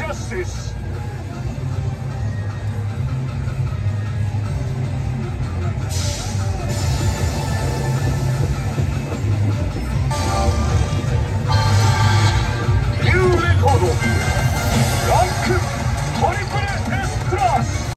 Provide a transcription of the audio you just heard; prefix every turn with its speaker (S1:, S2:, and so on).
S1: justice.